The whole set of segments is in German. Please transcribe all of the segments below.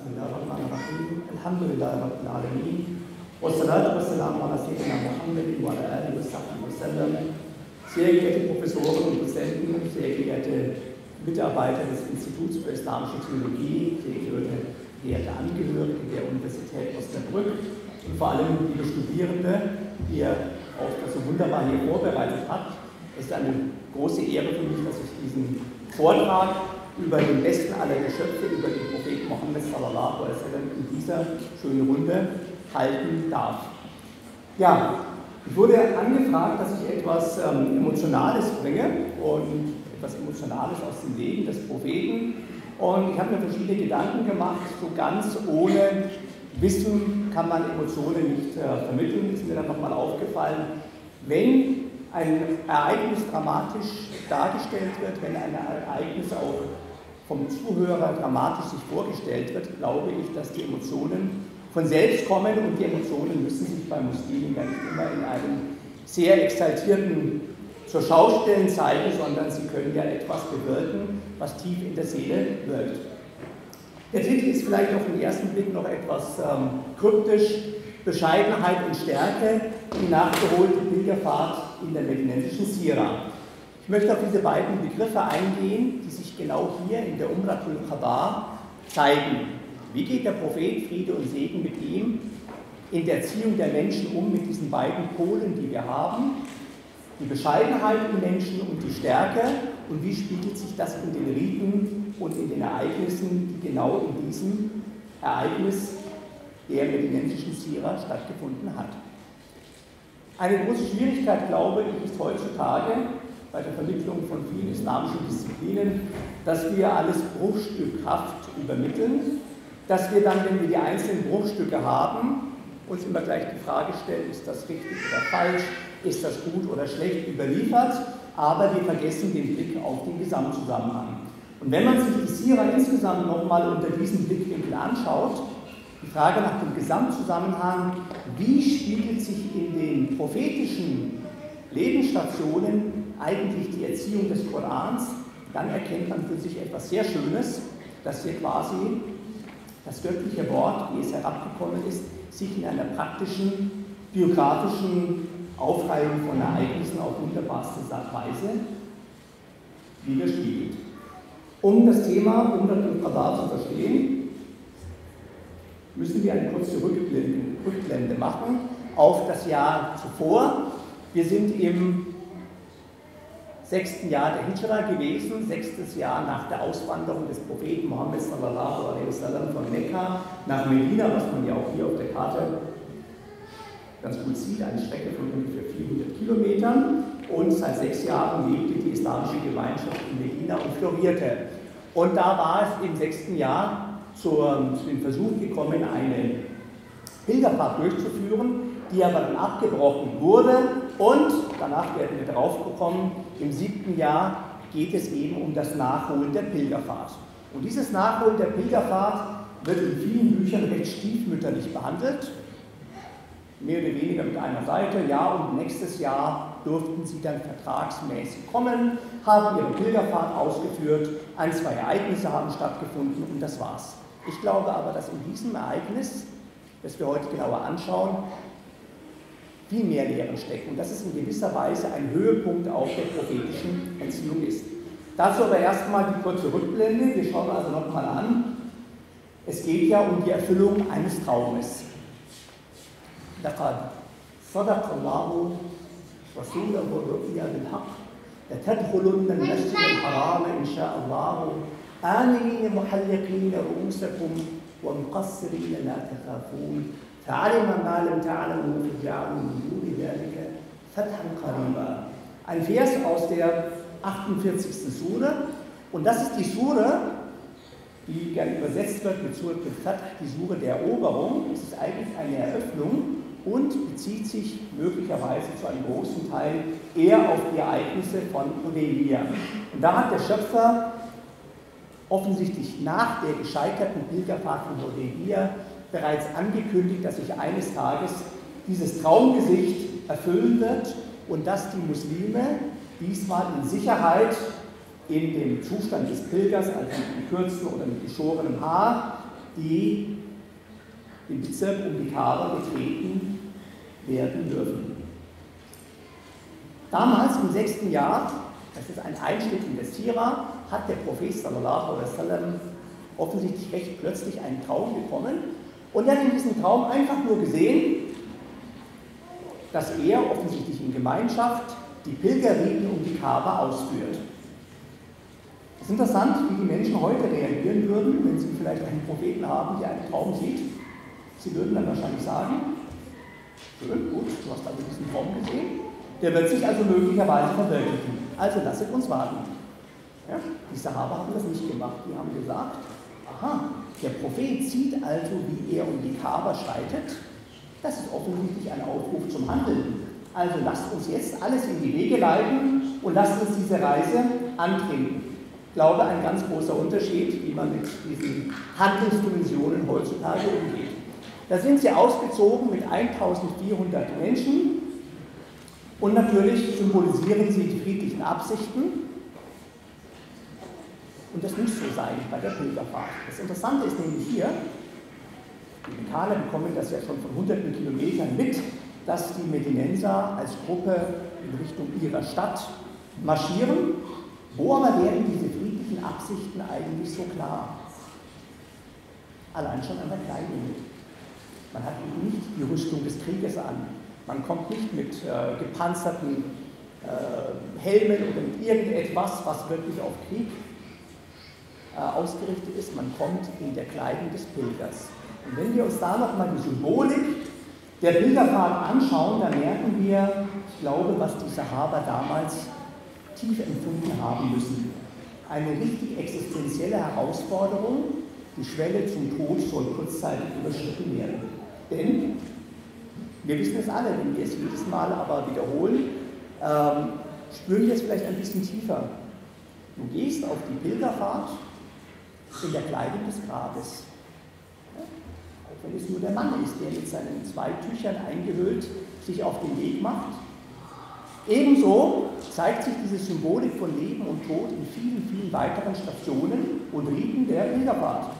بسم الله الرحمن الرحيم الحمد لله رب العالمين والصلاة والسلام على سيدنا محمد وعلى آله وصحبه وسلم Sehr geehrte Professoren und Dozenten, sehr geehrte Mitarbeiter des Instituts für Islamische Theologie, sehr geehrte Angehörige der Universität Osnabrück und vor allem liebe Studierende, die ihr auch das so wunderbar hier vorbereitet habt. Es ist eine große Ehre für mich, dass ich diesen Vortrag über den besten aller Geschöpfe, über den Propheten Mohammed sallallahu alaihi wasallam in dieser schönen Runde halten darf. Ja, ich wurde angefragt, dass ich etwas ähm, Emotionales bringe und etwas Emotionales aus dem Leben des Propheten. Und ich habe mir verschiedene Gedanken gemacht, so ganz ohne Wissen kann man Emotionen nicht äh, vermitteln, ist mir dann nochmal aufgefallen. Wenn ein Ereignis dramatisch dargestellt wird, wenn ein Ereignis auch vom Zuhörer dramatisch sich vorgestellt wird, glaube ich, dass die Emotionen von selbst kommen und die Emotionen müssen sich bei Muslimen gar nicht immer in einem sehr exaltierten zur Schaustellen zeigen, sondern sie können ja etwas bewirken, was tief in der Seele wirkt. Der Titel ist vielleicht auf den ersten Blick noch etwas ähm, kryptisch. Bescheidenheit und Stärke, die nachgeholte Pilgerfahrt in der medinensischen Sira. Ich möchte auf diese beiden Begriffe eingehen, die sich genau hier in der Umratul Khabar zeigen. Wie geht der Prophet Friede und Segen mit ihm in der Erziehung der Menschen um mit diesen beiden Polen, die wir haben? Die Bescheidenheit im Menschen und die Stärke und wie spiegelt sich das in den Riten und in den Ereignissen, die genau in diesem Ereignis der medizinischen Sira stattgefunden hat. Eine große Schwierigkeit, glaube ich, ist heutzutage bei der Vermittlung von vielen islamischen Disziplinen, dass wir alles bruchstückhaft übermitteln dass wir dann, wenn wir die einzelnen Bruchstücke haben, uns immer gleich die Frage stellen, ist das richtig oder falsch, ist das gut oder schlecht überliefert, aber wir vergessen den Blick auf den Gesamtzusammenhang. Und wenn man sich die Sira insgesamt nochmal unter diesem Blickwinkel anschaut, die Frage nach dem Gesamtzusammenhang, wie spiegelt sich in den prophetischen Lebensstationen eigentlich die Erziehung des Korans, dann erkennt man für sich etwas sehr Schönes, dass wir quasi das göttliche Wort, wie es herabgekommen ist, sich in einer praktischen, biografischen Aufreihung von Ereignissen auf wunderbarste Weise widerspiegelt. Um das Thema Umwelt und Qadar zu verstehen, müssen wir eine kurze Rückblende machen auf das Jahr zuvor. Wir sind im sechsten Jahr der Hijra gewesen, sechstes Jahr nach der Auswanderung des Propheten Mohammed sallallahu alaihi wasallam von Mekka nach Medina, was man ja auch hier auf der Karte ganz gut sieht, eine Strecke von ungefähr 400 Kilometern. Und seit sechs Jahren lebte die islamische Gemeinschaft in Medina und florierte. Und da war es im sechsten Jahr zur, zu dem Versuch gekommen, eine Pilgerfahrt durchzuführen, die aber dann abgebrochen wurde und danach werden wir drauf gekommen, im siebten Jahr geht es eben um das Nachholen der Pilgerfahrt. Und dieses Nachholen der Pilgerfahrt wird in vielen Büchern recht stiefmütterlich behandelt, mehr oder weniger mit einer Seite, ja, und nächstes Jahr durften sie dann vertragsmäßig kommen, haben ihre Pilgerfahrt ausgeführt, ein, zwei Ereignisse haben stattgefunden und das war's. Ich glaube aber, dass in diesem Ereignis, das wir heute genauer anschauen, viel mehr Lehren stecken und dass es in gewisser Weise ein Höhepunkt auch der prophetischen Entziehung ist. Dazu aber erstmal die kurze Rückblende. Wir schauen also nochmal an. Es geht ja um die Erfüllung eines Traumes. لقد صدق الله رسوله الرؤيا بالحق لتدخلن المسجد الحرام إن شاء الله آمنين محلقين رؤوسكم ومقصرين لا تخافون فعلم ما لم تعلموا فجعلوا من دون ذلك فتحا قريبا. Ein Vers aus der 48. Sure und das ist die Sure, die gerne übersetzt wird mit Surat al die Sure der Eroberung. Es ist eigentlich eine Eröffnung und bezieht sich möglicherweise zu einem großen Teil eher auf die Ereignisse von Hudaybiyah. Und da hat der Schöpfer offensichtlich nach der gescheiterten Pilgerfahrt von Hudaybiyah bereits angekündigt, dass sich eines Tages dieses Traumgesicht erfüllen wird und dass die Muslime diesmal in Sicherheit in dem Zustand des Pilgers, also mit gekürztem oder mit geschorenem Haar, die den Bezirk um die Kaaba betreten werden dürfen. Damals im sechsten Jahr, das ist ein Einschnitt in der Sira, hat der Prophet sallallahu alaihi wasallam offensichtlich recht plötzlich einen Traum bekommen und er hat in diesem Traum einfach nur gesehen, dass er offensichtlich in Gemeinschaft die Pilgerriten um die Kaaba ausführt. Es ist interessant, wie die Menschen heute reagieren würden, wenn sie vielleicht einen Propheten haben, der einen Traum sieht. Sie würden dann wahrscheinlich sagen, schön, gut, du hast also diesen Traum gesehen, der wird sich also möglicherweise verwirklichen. Also lasset uns warten. Ja? Die Sahaba haben das nicht gemacht. Die haben gesagt, aha, der Prophet sieht also, wie er um die Kaaba schreitet. Das ist offensichtlich ein Aufruf zum Handeln. Also lasst uns jetzt alles in die Wege leiten und lasst uns diese Reise antreten. Ich glaube, ein ganz großer Unterschied, wie man mit diesen Handlungsdimensionen heutzutage umgeht. Da sind sie ausgezogen mit 1400 Menschen und natürlich symbolisieren sie die friedlichen Absichten. Und das muss so sein bei der Pilgerfahrt. Das Interessante ist nämlich hier, die Mekkaner bekommen das ja schon von hunderten Kilometern mit, dass die Medinenser als Gruppe in Richtung ihrer Stadt marschieren. Wo aber werden diese friedlichen Absichten eigentlich so klar? Allein schon an der Kleidung. Man hat eben nicht die Rüstung des Krieges an. Man kommt nicht mit äh, gepanzerten äh, Helmen oder mit irgendetwas, was wirklich auf Krieg ausgerichtet ist. Man kommt in der Kleidung des Pilgers. Und wenn wir uns da nochmal die Symbolik der Pilgerfahrt anschauen, dann merken wir, ich glaube, was die Sahaba damals tief empfunden haben müssen. Eine richtig existenzielle Herausforderung, die Schwelle zum Tod soll kurzzeitig überschritten werden. Denn wir wissen es alle, wenn wir es jedes Mal aber wiederholen, ähm, spüren wir es vielleicht ein bisschen tiefer. Du gehst auf die Pilgerfahrt in der Kleidung des Grabes. Auch wenn es nur der Mann ist, der mit seinen zwei Tüchern eingehüllt sich auf den Weg macht. Ebenso zeigt sich diese Symbolik von Leben und Tod in vielen, vielen weiteren Stationen und Riten der Pilgerfahrt,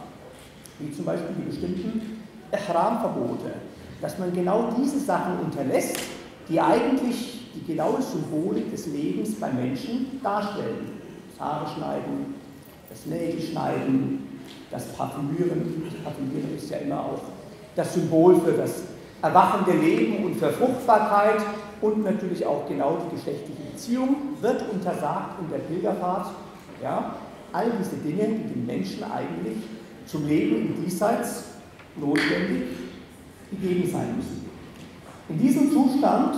wie zum Beispiel die bestimmten Ihram-Verbote, dass man genau diese Sachen unterlässt, die eigentlich die genaue Symbolik des Lebens bei Menschen darstellen. Haare schneiden, das Nägel schneiden, das Parfümieren. Das Parfümieren ist ja immer auch das Symbol für das erwachende Leben und für Fruchtbarkeit und natürlich auch genau die geschlechtliche Beziehung wird untersagt in der Pilgerfahrt. Ja, all diese Dinge, die den Menschen eigentlich zum Leben im Diesseits notwendig gegeben sein müssen. In diesem Zustand,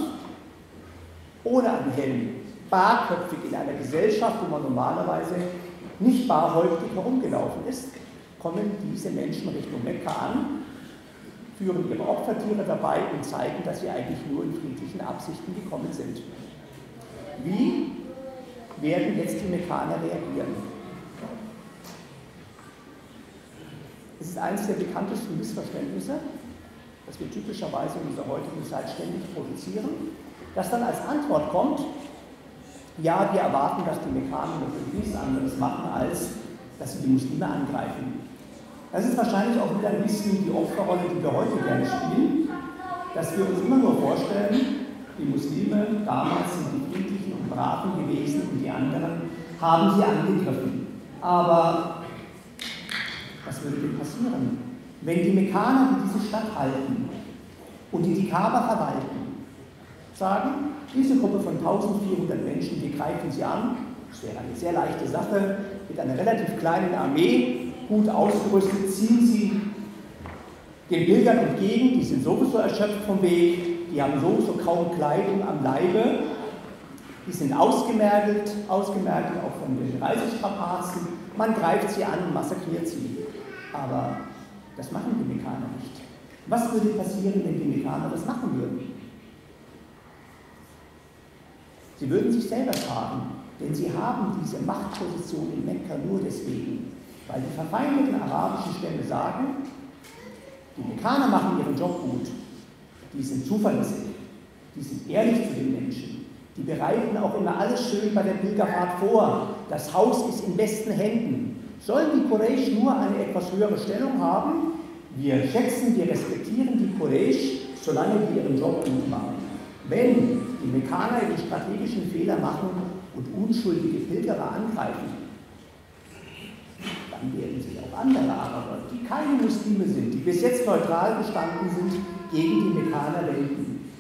ohne einen Helm, barköpfig in einer Gesellschaft, wo man normalerweise nicht barhäuptig herumgelaufen ist, kommen diese Menschen Richtung Mekka an, führen ihre Opfertiere dabei und zeigen, dass sie eigentlich nur in friedlichen Absichten gekommen sind. Wie werden jetzt die Mekkaner reagieren? Es ist eines der bekanntesten Missverständnisse, das wir typischerweise in unserer heutigen Zeit ständig produzieren, dass dann als Antwort kommt, ja, wir erwarten, dass die Mekkaner nichts anderes machen, als dass sie die Muslime angreifen. Das ist wahrscheinlich auch wieder ein bisschen die Opferrolle, die wir heute gerne spielen, dass wir uns immer nur vorstellen, die Muslime damals sind die friedlichen und braven gewesen und die anderen haben sie angegriffen. Aber was würde denn passieren, wenn die Mekkaner, die diese Stadt halten und die die Kaaba verwalten, sagen, diese Gruppe von 1400 Menschen, wir greifen sie an, das wäre eine sehr leichte Sache, mit einer relativ kleinen Armee, gut ausgerüstet, ziehen sie den Pilgern entgegen, die sind sowieso erschöpft vom Weg, die haben sowieso kaum Kleidung am Leibe, die sind ausgemergelt, ausgemergelt auch von den Reisestrapazen, man greift sie an und massakriert sie. Aber das machen die Mekaner nicht. Was würde passieren, wenn die Mekaner das machen würden? Sie würden sich selber schaden, denn sie haben diese Machtposition in Mekka nur deswegen, weil die verfeindeten arabischen Stämme sagen, die Mekaner machen ihren Job gut, die sind zuverlässig, die sind ehrlich zu den Menschen, die bereiten auch immer alles schön bei der Pilgerfahrt vor, das Haus ist in besten Händen, sollen die Quraysh nur eine etwas höhere Stellung haben. Wir schätzen, wir respektieren die Quraysh, solange die ihren Job gut machen. Wenn die Mekkaner die strategischen Fehler machen und unschuldige Pilgerer angreifen, dann werden sich auch andere Araber, die keine Muslime sind, die bis jetzt neutral gestanden sind, gegen die Mekkaner wenden.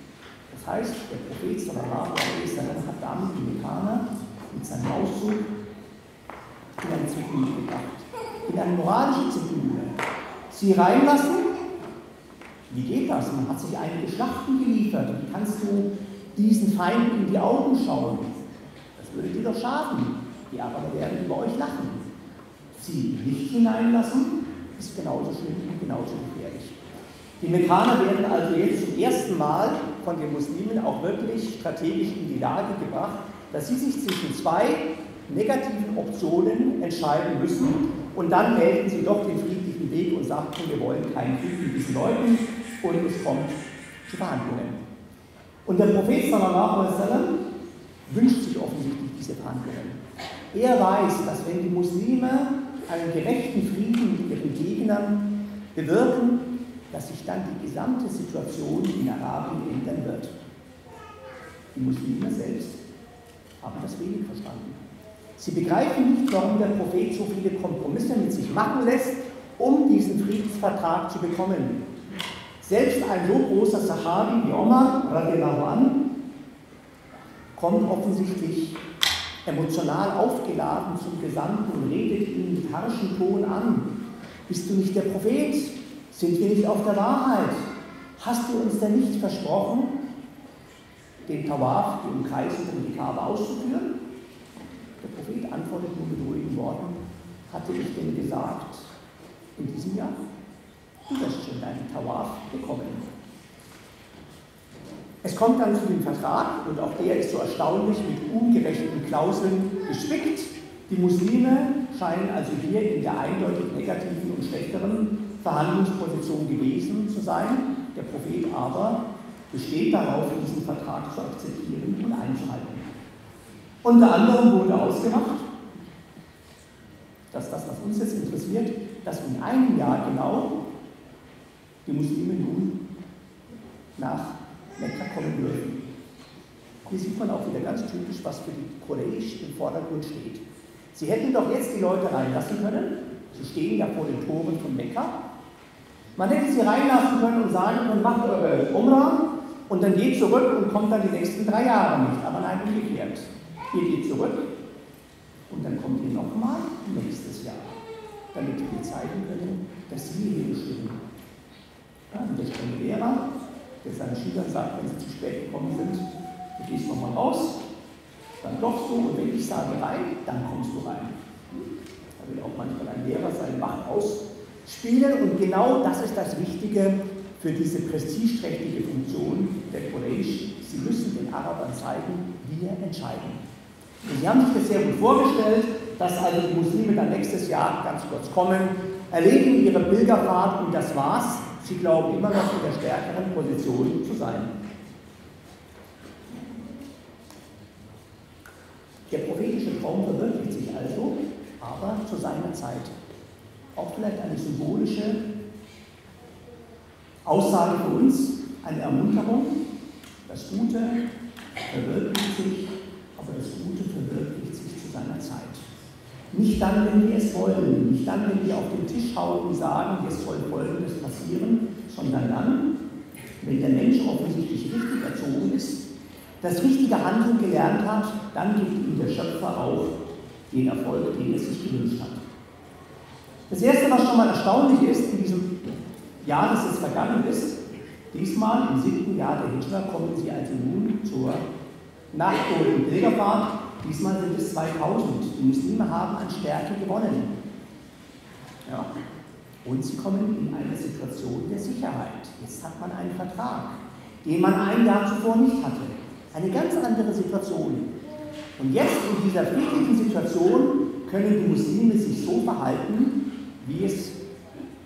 Das heißt, der Prophet sallallahu alaihi hat damit die Mekkaner mit seinem Auszug in eine Zwickmühle gebracht, in eine moralische Zwickmühle. Sie reinlassen, wie geht das? Man hat sich einige Schlachten geliefert. Wie kannst du diesen Feinden in die Augen schauen? Das würde dir doch schaden. Die Araber werden über euch lachen. Sie nicht hineinlassen, ist genauso schlimm und genauso gefährlich. Die Mekkaner werden also jetzt zum ersten Mal von den Muslimen auch wirklich strategisch in die Lage gebracht, dass sie sich zwischen zwei negativen Optionen entscheiden müssen und dann wählen sie doch den friedlichen Weg und sagen, wir wollen keinen Krieg mit diesen Leuten, und es kommt zu Verhandlungen. Und der Prophet sallallahu alaihi wasallam wünscht sich offensichtlich diese Verhandlungen. Er weiß, dass wenn die Muslime einen gerechten Frieden mit ihren Gegnern bewirken, dass sich dann die gesamte Situation in Arabien ändern wird. Die Muslime selbst haben das wenig verstanden. Sie begreifen nicht, warum der Prophet so viele Kompromisse mit sich machen lässt, um diesen Friedensvertrag zu bekommen. Selbst ein so großer Sahabi wie Omar, an, kommt offensichtlich emotional aufgeladen zum Gesandten und redet ihn mit harschem Ton an. Bist du nicht der Prophet? Sind wir nicht auf der Wahrheit? Hast du uns denn nicht versprochen, den Tawaf, die Umkreisung um die Kabe auszuführen? Der Prophet antwortet nur mit ruhigen Worten, hatte ich denn gesagt, in diesem Jahr? Schon deinen Tawaf bekommen. Es kommt dann zu dem Vertrag, und auch der ist so erstaunlich mit ungerechten Klauseln gespickt. Die Muslime scheinen also hier in der eindeutig negativen und schlechteren Verhandlungsposition gewesen zu sein. Der Prophet aber besteht darauf, diesen Vertrag zu akzeptieren und einzuhalten. Unter anderem wurde ausgemacht, dass das, was uns jetzt interessiert, dass in einem Jahr genau die Muslime nun nach Mekka kommen dürfen. Hier sieht man auch wieder ganz typisch, was für die Quraysh im Vordergrund steht. Sie hätten doch jetzt die Leute reinlassen können. Sie stehen ja vor den Toren von Mekka. Man hätte sie reinlassen können und sagen können, macht eure Umrah und dann geht zurück und kommt dann die nächsten drei Jahre nicht. Aber nein, umgekehrt. Ihr geht zurück und dann kommt ihr nochmal nächstes Jahr, damit wir zeigen können, dass wir hier bestimmen. Ja, und der strenge Lehrer, der seinen Schülern sagt, wenn sie zu spät gekommen sind, du gehst nochmal raus, dann klopfst du und wenn ich sage rein, dann kommst du rein. Da will auch manchmal ein Lehrer seine Macht ausspielen und genau das ist das Wichtige für diese prestigeträchtige Funktion der Quraysh. Sie müssen den Arabern zeigen, wir entscheiden. Und sie haben sich das sehr gut vorgestellt, dass also die Muslime dann nächstes Jahr ganz kurz kommen, erleben ihre Pilgerfahrt und das war's. Sie glauben immer noch in der stärkeren Position zu sein. Der prophetische Traum verwirklicht sich also, aber zu seiner Zeit. Auch vielleicht eine symbolische Aussage für uns, eine Ermunterung. Das Gute verwirklicht sich, aber das Gute verwirklicht sich zu seiner Zeit. Nicht dann, wenn wir es wollen, nicht dann, wenn wir auf den Tisch hauen und sagen, es soll Folgendes passieren, sondern dann, wenn der Mensch offensichtlich richtig erzogen ist, das richtige Handeln gelernt hat, dann gibt ihm der Schöpfer auch den Erfolg, den er sich gewünscht hat. Das Erste, was schon mal erstaunlich ist, in diesem Jahr, das jetzt vergangen ist, diesmal im siebten Jahr der Hitler kommen sie also nun zur nachgeholten Pilgerfahrt Diesmal sind es 2000. Die Muslime haben an Stärke gewonnen. Ja. Und sie kommen in eine Situation der Sicherheit. Jetzt hat man einen Vertrag, den man ein Jahr zuvor nicht hatte. Eine ganz andere Situation. Und jetzt in dieser friedlichen Situation können die Muslime sich so verhalten, wie es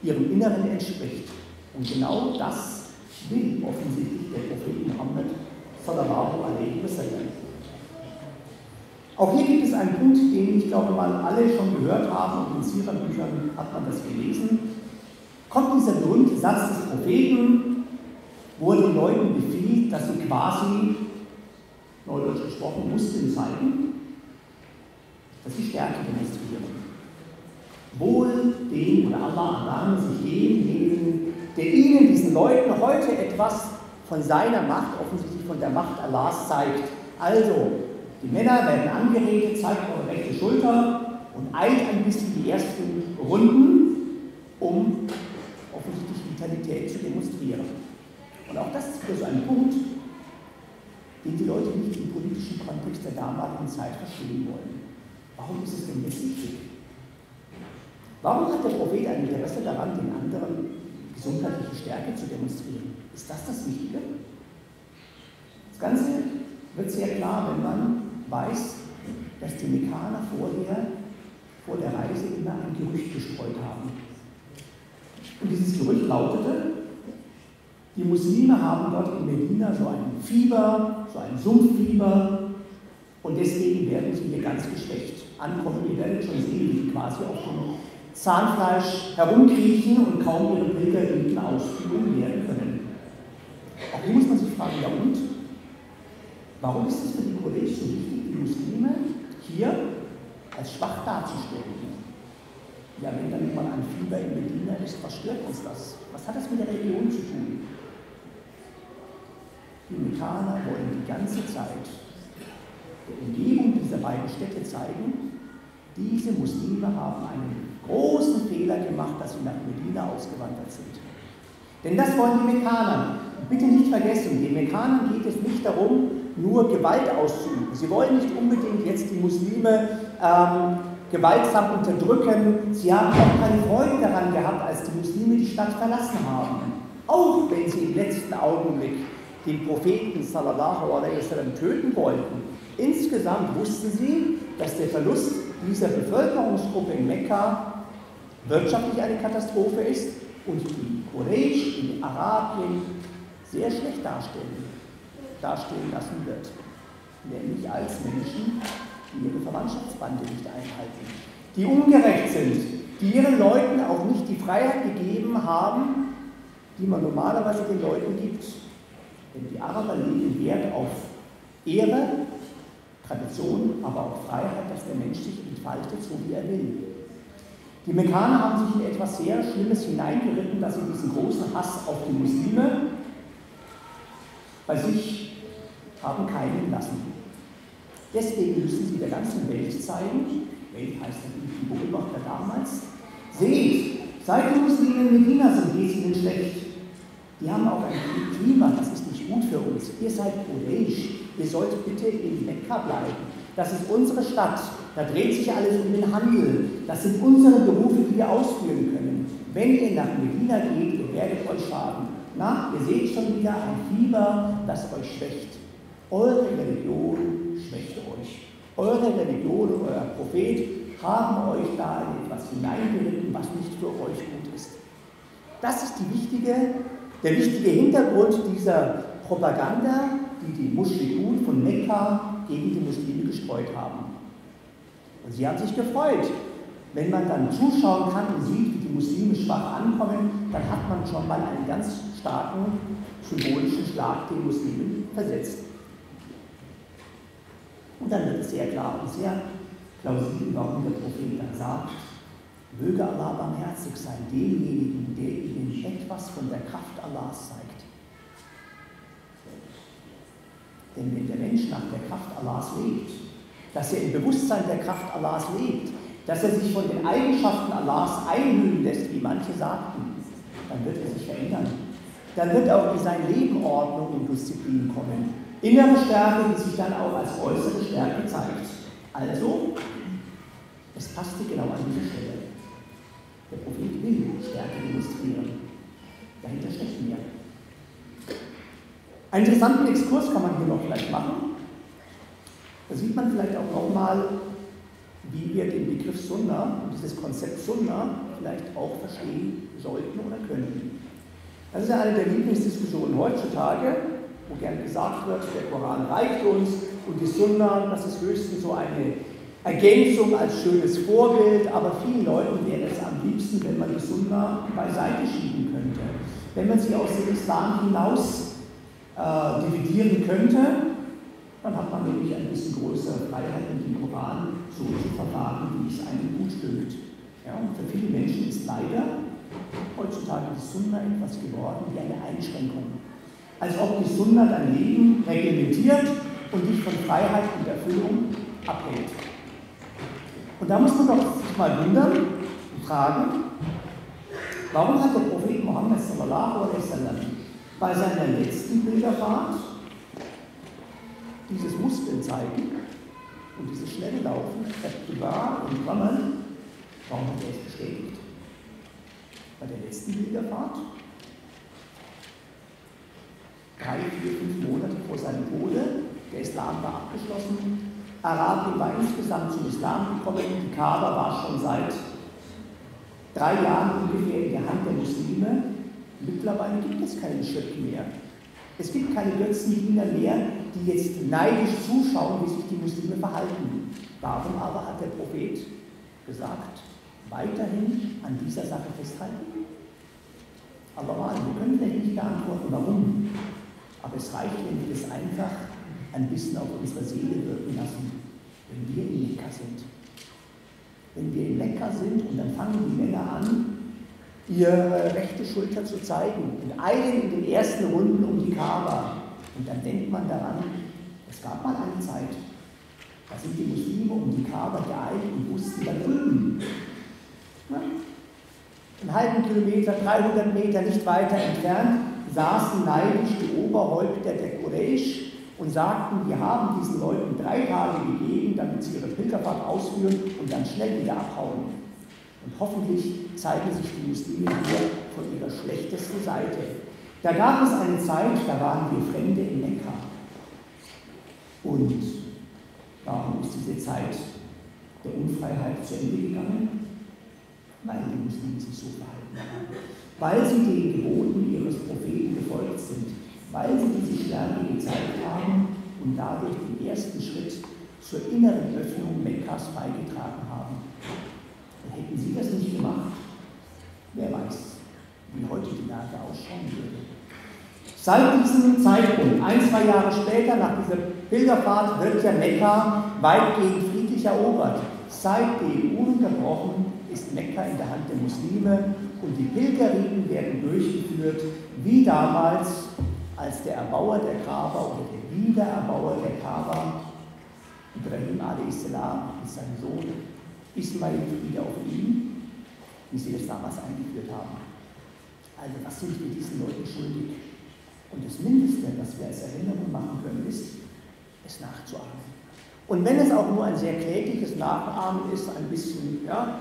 ihrem Inneren entspricht. Und genau das will offensichtlich der Prophet Muhammad sallallahu alaihi wasallam. Auch hier gibt es einen Punkt, den ich glaube mal alle schon gehört haben und in Sira-Büchern hat man das gelesen. Kommt dieser berühmte Satz des Propheten, wo er den Leuten befiehlt, dass sie quasi, neudeutsch gesprochen, Muskeln zeigen, dass sie Stärke demonstrieren. Wohl dem oder Allah erbarme sich demjenigen, der ihnen, diesen Leuten, heute etwas von seiner Macht, offensichtlich von der Macht Allahs zeigt. Also, die Männer werden angeredet, zeigt eure rechte Schulter und eilt ein bisschen die ersten Runden, um offensichtlich Vitalität zu demonstrieren. Und auch das ist für so ein Punkt, den die Leute nicht im politischen Kontext der damaligen Zeit verstehen wollen. Warum ist es denn jetzt wichtig? Warum hat der Prophet ein Interesse daran, den anderen gesundheitliche Stärke zu demonstrieren? Ist das das Wichtige? Das Ganze wird sehr klar, wenn man weiß, dass die Mekaner vorher, vor der Reise immer ein Gerücht gestreut haben. Und dieses Gerücht lautete, die Muslime haben dort in Medina so ein Fieber, so ein Sumpffieber und deswegen werden sie hier ganz geschwächt ankommen. Ihr werdet schon sehen, wie sie quasi auf dem Zahnfleisch herumkriechen und kaum ihre Pilgerriten ausführen werden können. Auch hier muss man sich fragen, ja und? Warum ist es für die Kollegen so wichtig, die Muslime hier als schwach darzustellen? Ja, wenn dann mal ein Fieber in Medina ist, was stört uns das? Was hat das mit der Religion zu tun? Die Mekaner wollen die ganze Zeit der Umgebung dieser beiden Städte zeigen, diese Muslime haben einen großen Fehler gemacht, dass sie nach Medina ausgewandert sind. Denn das wollen die Mekaner. Bitte nicht vergessen, den Mekanern geht es nicht darum, nur Gewalt auszuüben. Sie wollen nicht unbedingt jetzt die Muslime ähm, gewaltsam unterdrücken. Sie haben auch keine Freude daran gehabt, als die Muslime die Stadt verlassen haben. Auch wenn sie im letzten Augenblick den Propheten sallallahu alaihi wasallam töten wollten. Insgesamt wussten sie, dass der Verlust dieser Bevölkerungsgruppe in Mekka wirtschaftlich eine Katastrophe ist und die Quraysh in Arabien sehr schlecht darstellen dastehen lassen wird. Nämlich als Menschen, die ihre Verwandtschaftsbande nicht einhalten, die ungerecht sind, die ihren Leuten auch nicht die Freiheit gegeben haben, die man normalerweise den Leuten gibt. Denn die Araber legen Wert auf Ehre, Tradition, aber auch Freiheit, dass der Mensch sich entfaltet, so wie er will. Die Mekaner haben sich in etwas sehr Schlimmes hineingeritten, dass sie diesen großen Hass auf die Muslime bei sich haben keinen lassen. Deswegen müssen sie der ganzen Welt zeigen, Welt heißt natürlich die Beobachter damals, seht, seit die Muslime in Medina sind, geht es ihnen schlecht. Die haben auch ein Klima, das ist nicht gut für uns. Ihr seid Quraysh, ihr sollt bitte in Mekka bleiben. Das ist unsere Stadt, da dreht sich alles um den Handel. Das sind unsere Berufe, die wir ausführen können. Wenn ihr nach Medina geht, ihr werdet euch schaden. Na, ihr seht schon wieder ein Fieber, das euch schwächt. Eure Religion schwächt euch. Eure Religion und euer Prophet haben euch da in etwas hineingeritten, was nicht für euch gut ist. Das ist wichtige, der wichtige Hintergrund dieser Propaganda, die die Mushrikun von Mekka gegen die Muslime gestreut haben. Und sie haben sich gefreut. Wenn man dann zuschauen kann und sieht, wie die Muslime schwach ankommen, dann hat man schon mal einen ganz starken symbolischen Schlag den Muslimen versetzt. Und dann wird es sehr klar und sehr plausibel, warum der Prophet dann sagt, möge Allah barmherzig sein demjenigen, der ihnen etwas von der Kraft Allahs zeigt. Denn wenn der Mensch nach der Kraft Allahs lebt, dass er im Bewusstsein der Kraft Allahs lebt, dass er sich von den Eigenschaften Allahs einhüllen lässt, wie manche sagten, dann wird er sich verändern. Dann wird auch in sein Leben Ordnung und Disziplin kommen. Innere Stärke, die sich dann auch als äußere Stärke zeigt. Also, es passte genau an diese Stelle. Der Prophet will Stärke demonstrieren. Dahinter steckt mehr. Einen interessanten Exkurs kann man hier noch vielleicht machen. Da sieht man vielleicht auch nochmal, wie wir den Begriff Sunna und dieses Konzept Sunna vielleicht auch verstehen sollten oder können. Das ist ja eine der Lieblingsdiskussionen heutzutage wo gern gesagt wird, der Koran reicht uns, Und die Sunna, das ist höchstens so eine Ergänzung als schönes Vorbild, aber vielen Leuten wäre es am liebsten, wenn man die Sunna beiseite schieben könnte. Wenn man sie aus dem Islam hinaus äh, dividieren könnte, dann hat man nämlich ein bisschen größere Freiheit, mit dem Koran so zu verfahren, wie es einem gut dünkt. Ja, und für viele Menschen ist leider heutzutage die Sunna etwas geworden wie eine Einschränkung. Als ob die Sunna dein Leben reglementiert und dich von Freiheit und Erfüllung abhält. Und da muss man doch sich mal wundern und fragen, warum hat der Prophet Muhammad sallallahu alaihi wasallam bei seiner letzten Pilgerfahrt dieses Muskeln zeigen und dieses schnelle Laufen, Privat und Klammern, warum hat er es bestätigt? Bei der letzten Pilgerfahrt, drei, vier, fünf Monate vor seinem Tode, der Islam war abgeschlossen, Arabien war insgesamt zum Islam gekommen, die Kaaba war schon seit drei Jahren ungefähr in der Hand der Muslime. Mittlerweile gibt es keinen Schritt mehr. Es gibt keine Götzendiener mehr, die jetzt neidisch zuschauen, wie sich die Muslime verhalten. Warum aber hat der Prophet gesagt, weiterhin an dieser Sache festhalten? Aber wir können nicht beantworten, warum. Aber es reicht, wenn wir das einfach ein bisschen auf unsere Seele wirken lassen, wenn wir in Mekka sind. Wenn wir in Mekka sind und dann fangen die Männer an, ihre rechte Schulter zu zeigen und eilen in den ersten Runden um die Kaaba. Und dann denkt man daran, es gab mal eine Zeit, da sind die Muslime um die Kaaba geeilt und wussten da drüben. Ja? Einen halben Kilometer, 300 Meter nicht weiter entfernt saßen neidisch die Oberhäupter der Quraysh und sagten, wir haben diesen Leuten drei Tage gegeben, damit sie ihre Pilgerfahrt ausführen und dann schnell wieder abhauen. Und hoffentlich zeigen sich die Muslime hier von ihrer schlechtesten Seite. Da gab es eine Zeit, da waren wir Fremde in Mekka. Und warum ist diese Zeit der Unfreiheit zu Ende gegangen? Weil die Muslime sich so verhalten haben. Weil sie den Geboten ihres Propheten gefolgt sind weil sie diese Sterne gezeigt haben und dadurch den ersten Schritt zur inneren Öffnung Mekkas beigetragen haben. Hätten sie das nicht gemacht, wer weiß, wie heute die Lage ausschauen würde. Seit diesem Zeitpunkt, ein, zwei Jahre später, nach dieser Pilgerfahrt, wird ja Mekka weitgehend friedlich erobert. Seitdem ununterbrochen ist Mekka in der Hand der Muslime und die Pilgerriten werden durchgeführt, wie damals als der Erbauer der Kaaba oder der Wiedererbauer der Kaaba, Ibrahim a.s. mit seinem Sohn Ismail wieder auf ihm, wie sie das damals eingeführt haben. Also was sind wir diesen Leuten schuldig? Und das Mindeste, was wir als Erinnerung machen können, ist, es nachzuahmen. Und wenn es auch nur ein sehr klägliches Nachahmen ist, ein bisschen, ja,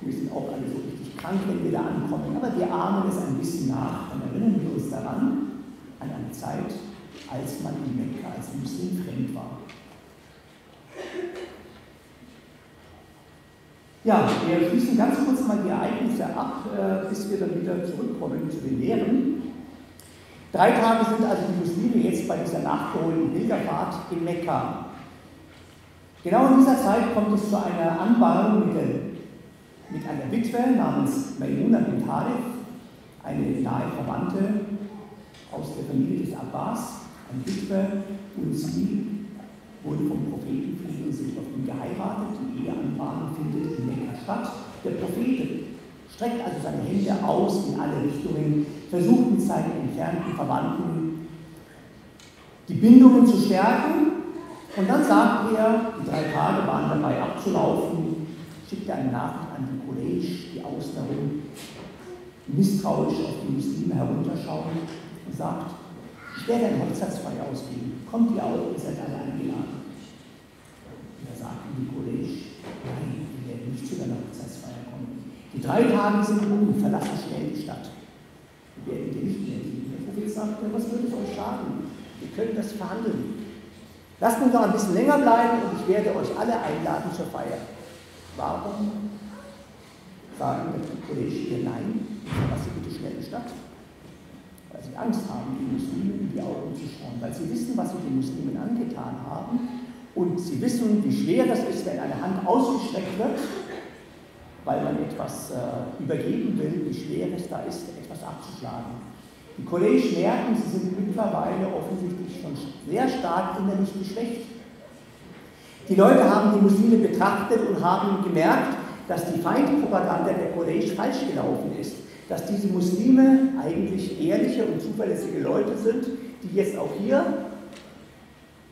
wir sind auch alle so richtig krank, wenn wir da ankommen, aber wir ahmen es ein bisschen nach, dann erinnern wir uns daran, an eine Zeit, als man in Mekka als Muslim fremd war. Ja, wir schließen ganz kurz mal die Ereignisse ab, äh, bis wir dann wieder zurückkommen zu den Lehren. Drei Tage sind also die Muslime jetzt bei dieser nachgeholten Pilgerfahrt in Mekka. Genau in dieser Zeit kommt es zu einer Anbahnung mit, mit einer Witwe namens Maimuna bin Talib, eine nahe Verwandte aus der Familie des Abbas, ein Witwe, und sie wurde vom Propheten für ihre Sicht auf ihn geheiratet. Die Eheanbahnung findet in Mekka statt. Der Prophet streckt also seine Hände aus in alle Richtungen, versucht mit seinen entfernten Verwandten die Bindungen zu stärken. Und dann sagt er, die drei Tage waren dabei abzulaufen, schickt er eine Nachricht an die Quraysh, die außen herum misstrauisch auf die Muslime herunterschauen und sagt, ich werde eine Hochzeitsfeier ausgeben. Kommt ihr auch, ihr seid alle eingeladen. Und da sagten die Kollegen, nein, wir werden nicht zu deiner Hochzeitsfeier kommen. Die drei Tage sind um, verlassen schnell die Stadt. Wir werden dir nicht mehr dienen. Der Prophet sagte, was würde es euch schaden? Wir können das verhandeln. Lasst uns noch ein bisschen länger bleiben und ich werde euch alle einladen zur Feier. Warum sagen die hier nein? Verlasse bitte schnell die Stadt weil sie Angst haben, die Muslimen in die Augen zu schauen, weil sie wissen, was sie den Muslimen angetan haben und sie wissen, wie schwer das ist, wenn eine Hand ausgestreckt wird, weil man etwas äh, übergeben will, wie schwer es da ist, etwas abzuschlagen. Die Kollegen merken, sie sind mittlerweile offensichtlich schon sehr stark innerlich geschwächt. Die Leute haben die Muslime betrachtet und haben gemerkt, dass die Feindpropaganda der Quraysh falsch gelaufen ist, dass diese Muslime eigentlich ehrliche und zuverlässige Leute sind, die jetzt auch hier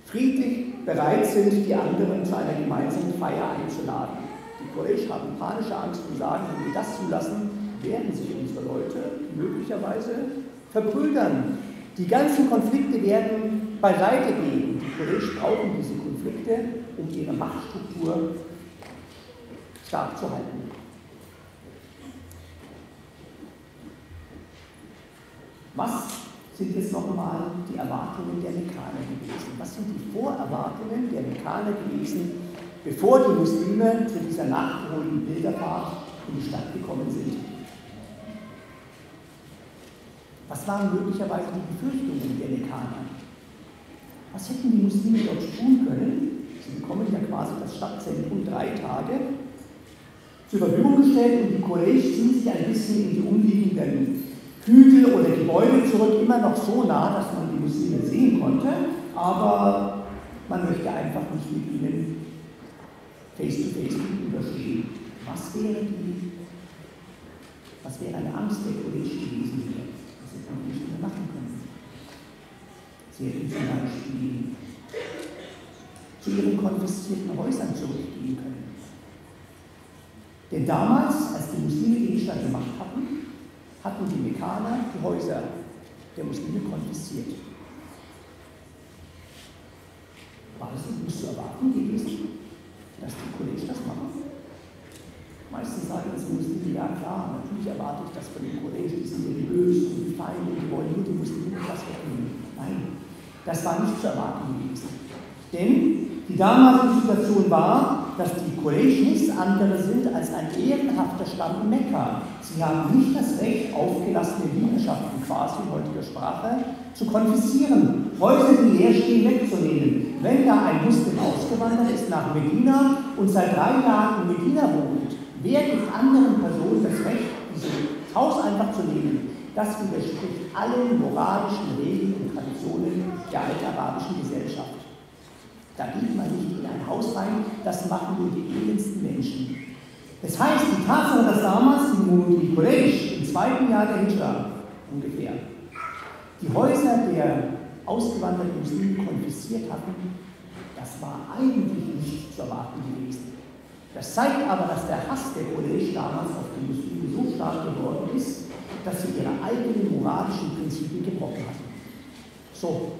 friedlich bereit sind, die anderen zu einer gemeinsamen Feier einzuladen. Die Quraysh haben panische Angst und sagen, wenn wir das zulassen, werden sich unsere Leute möglicherweise verbrüdern. Die ganzen Konflikte werden beiseite gehen. Die Quraysh brauchen diese Konflikte, um ihre Machtstruktur stark zu halten. Was sind jetzt nochmal die Erwartungen der Mekkaner gewesen? Was sind die Vorerwartungen der Mekkaner gewesen, bevor die Muslime zu dieser nachgeholten Bilderfahrt in die Stadt gekommen sind? Was waren möglicherweise die Befürchtungen der Mekkaner? Was hätten die Muslime dort tun können? Bekommen ja quasi das Stadtzentrum drei Tage zur Verfügung gestellt und die Quraysh ziehen sich ein bisschen in die umliegenden Hügel oder Gebäude zurück, immer noch so nah, dass man die Muslime sehen konnte, aber man möchte einfach nicht mit ihnen face-to-face gegenüberstehen. Was wäre die, was wäre eine Angst der Quraysh gewesen was sie von nicht mehr machen können? Sie hätten zum Beispiel zu ihren konfiszierten Häusern zurückgehen können. Denn damals, als die Muslime die Stadt gemacht hatten, hatten die Mekkaner die Häuser der Muslime konfisziert. War es nicht zu erwarten gewesen, dass die Kollegen das machen? Meistens sagen die Muslime, ja klar, natürlich erwarte ich das von den Kollegen, die sind religiös und die Feinde, die wollen nur die Muslime das wegnehmen. Nein, das war nicht zu erwarten gewesen. Denn die damalige Situation war, dass die Quraysh nichts anderes sind als ein ehrenhafter Stamm in Mekka. Sie haben nicht das Recht, aufgelassene Liegenschaften quasi in heutiger Sprache zu konfiszieren, Häuser, die leer stehen, wegzunehmen. Wenn da ein Muslim ausgewandert ist nach Medina und seit drei Jahren in Medina wohnt, wer gibt anderen Personen das Recht, dieses Haus einfach zu nehmen? Das widerspricht allen moralischen Regeln und Traditionen der altarabischen Gesellschaft. Da geht man nicht in ein Haus rein, das machen nur die elendsten Menschen. Das heißt, die Tatsache, dass damals die Quraysh im zweiten Jahr der Hijra ungefähr die Häuser der ausgewanderten Muslime konfisziert hatten, das war eigentlich nicht zu erwarten gewesen. Das zeigt aber, dass der Hass der Quraysh damals auf die Muslime so stark geworden ist, dass sie ihre eigenen moralischen Prinzipien gebrochen hatten. So,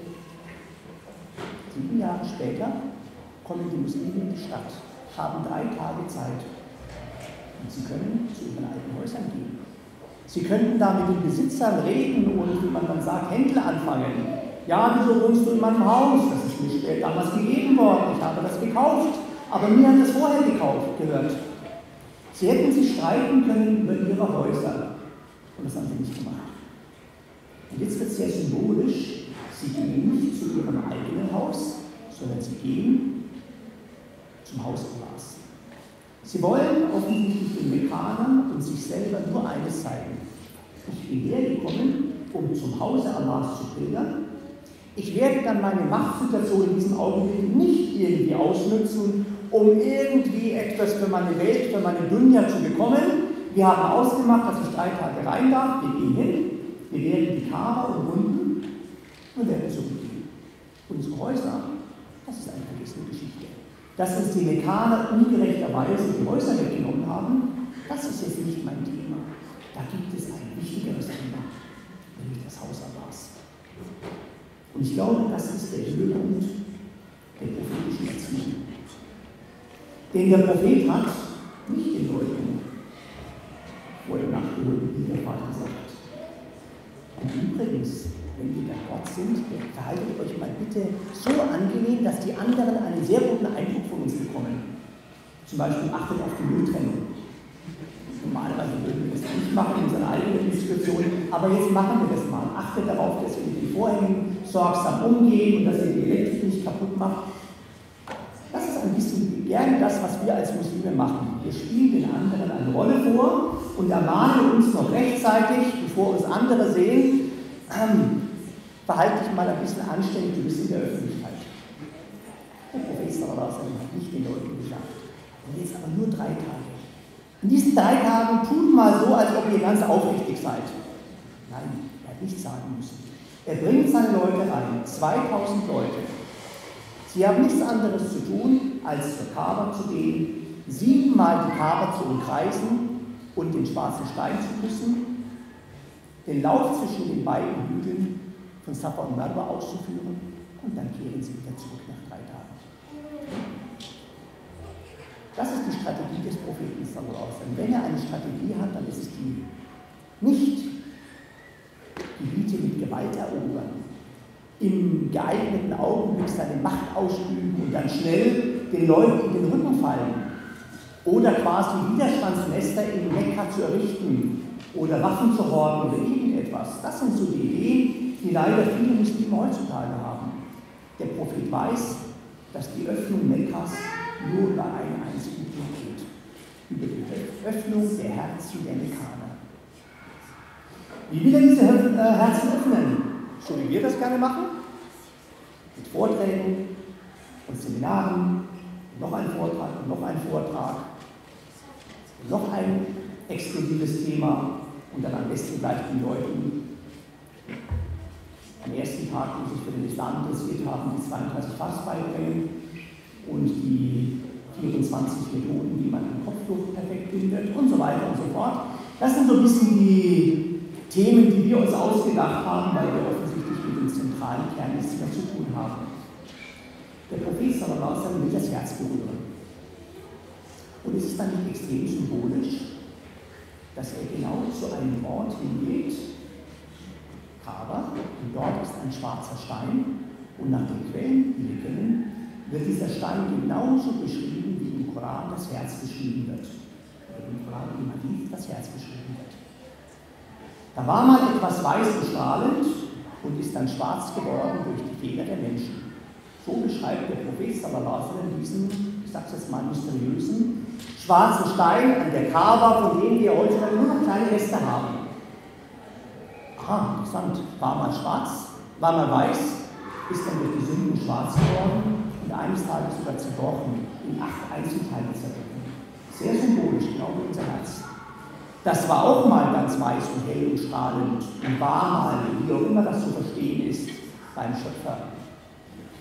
Sieben Jahre später kommen die Muslime in die Stadt, haben drei Tage Zeit und sie können zu ihren alten Häusern gehen. Sie könnten da mit den Besitzern reden und, wie man dann sagt, Händler anfangen. Ja, wieso wohnst du in meinem Haus? Das ist mir spät damals gegeben worden. Ich habe das gekauft. Aber mir hat das vorher gekauft, gehört. Sie hätten sich streiten können über ihre Häuser. Und das haben sie nicht gemacht. Und jetzt wird es sehr symbolisch, Sie gehen nicht zu ihrem eigenen Haus, sondern sie gehen zum Haus Allahs. Sie wollen offensichtlich den Mekkanern und sich selber nur eines zeigen. Ich bin hergekommen, um zum Hause Allahs zu pilgern. Ich werde dann meine Machtsituation in diesem Augenblick nicht irgendwie ausnutzen, um irgendwie etwas für meine Welt, für meine Dunja zu bekommen. Wir haben ausgemacht, dass ich drei Tage rein darf. Wir gehen hin, wir werden die Kamer umrunden und werden zurückgehen. Unsere Häuser, das ist eine vergessene Geschichte. Dass uns die Mekaner ungerechterweise die Häuser weggenommen haben, das ist jetzt nicht mein Thema. Da gibt es ein wichtigeres Thema, nämlich das Haus Allahs. Und ich glaube, das ist der Höhepunkt der prophetischen Erziehung. Denn der Prophet hat nicht den Leuten vor dem nachgeholten Vater gesagt. Und übrigens, wenn wir da Gott sind, verhaltet euch mal bitte so angenehm, dass die anderen einen sehr guten Eindruck von uns bekommen. Zum Beispiel achtet auf die Mülltrennung. Normalerweise würden wir das nicht machen in unserer eigenen Institution aber jetzt machen wir das mal. Achtet darauf, dass wir mit den Vorhängen sorgsam umgehen und dass ihr die Elektrik nicht kaputt macht. Das ist ein bisschen gerne das, was wir als Muslime machen. Wir spielen den anderen eine Rolle vor und ermahnen uns noch rechtzeitig, bevor uns andere sehen, ähm, verhalte dich mal ein bisschen anständig, du bist in der Öffentlichkeit. Der Professor Sallallahu hat nicht den Leuten gesagt, und jetzt aber nur drei Tage. In diesen drei Tagen tut mal so, als ob ihr ganz aufrichtig seid. Nein, er hat nichts sagen müssen. Er bringt seine Leute rein, 2000 Leute. Sie haben nichts anderes zu tun, als zur Kaaba zu gehen, siebenmal die Kaaba zu umkreisen und den schwarzen Stein zu küssen, den Lauf zwischen den beiden Hügeln von Safa und Marwa auszuführen und dann kehren sie wieder zurück nach drei Tagen. Das ist die Strategie des Propheten Sallallahu Wenn er eine Strategie hat, dann ist es die, nicht Gebiete mit Gewalt erobern, im geeigneten Augenblick seine Macht ausüben und dann schnell den Leuten in den Rücken fallen oder quasi Widerstandsnester in Mekka zu errichten oder Waffen zu horten oder irgendetwas. Das sind so die Ideen, die leider viele Muslime heutzutage haben. Der Prophet weiß, dass die Öffnung Mekkas nur über einen einzigen Punkt geht. Über die Öffnung der Herzen der Mekkaner. Wie will er diese äh, Herzen öffnen? So wie wir das gerne machen? Mit Vorträgen und Seminaren, noch ein Vortrag und noch ein Vortrag, noch ein exklusives Thema und dann am besten gleich den Leuten am ersten Tag, die sich für den Islam interessiert haben, die 32 Fast beibringen und die 24 Methoden, wie man ein Kopftuch perfekt bindet und so weiter und so fort. Das sind so ein bisschen die Themen, die wir uns ausgedacht haben, weil wir offensichtlich mit dem zentralen Kern nichts mehr zu tun haben. Der Prophet Sallallahu will das Herz berühren. Und es ist dann nicht extrem symbolisch, dass er genau zu einem Ort hingeht, Kaaba, und dort ist ein schwarzer Stein, und nach den Quellen, die wir kennen, wird dieser Stein genauso beschrieben, wie im Koran das Herz beschrieben wird. Oder im Koran im Hadith das Herz beschrieben wird. Da war mal etwas weiß und strahlend und ist dann schwarz geworden durch die Fehler der Menschen. So beschreibt der Prophet Sallallahu diesen, ich sage jetzt mal, mysteriösen, schwarzen Stein an der Kaaba, von dem wir heute nur noch kleine Reste haben. Aha, interessant. War mal schwarz, war mal weiß, ist dann durch die Sünden schwarz geworden und eines Tages sogar zerbrochen, in acht Einzelteile zerbrochen. Sehr symbolisch, genau wie unser Herz. Das war auch mal ganz weiß und hell und strahlend und war mal, wie auch immer das zu verstehen ist, beim Schöpfer.